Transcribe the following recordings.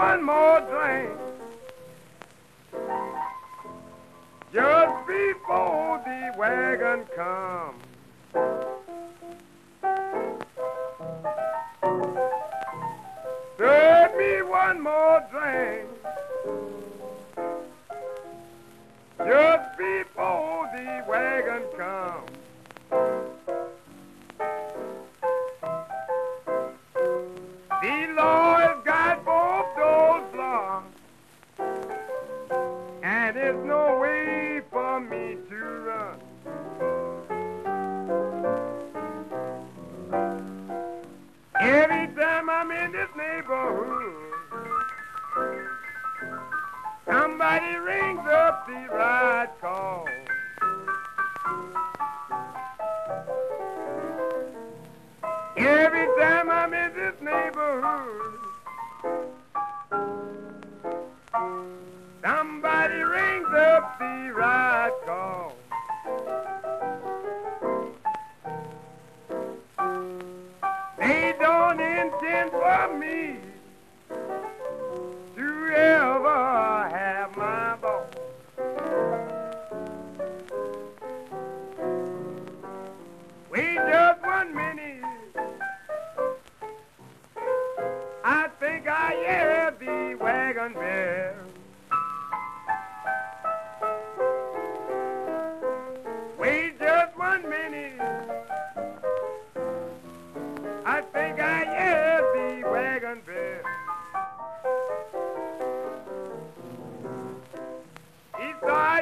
One more drink. Just before the wagon comes. Serve me one more drink. Just before the wagon come. There's no way for me to run. Every time I'm in this neighborhood, somebody rings up the right call. Every time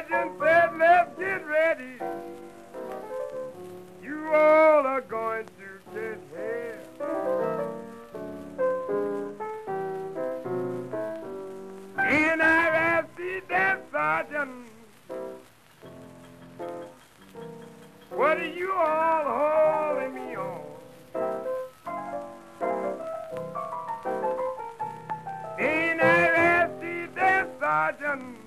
sergeant said, let's get ready. You all are going to get. And asked the desk sergeant, what are you all holding me on? The desk sergeant,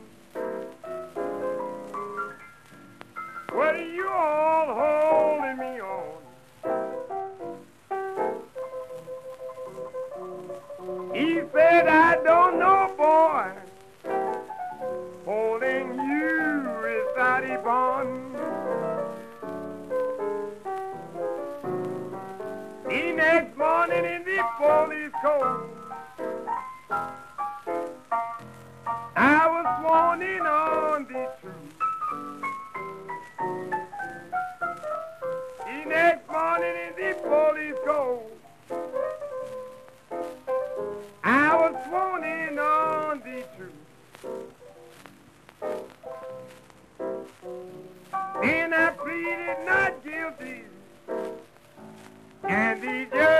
in the police court, I was sworn in on the truth. The next morning in the police court, I was sworn in on the truth. Then I pleaded not guilty, and the judge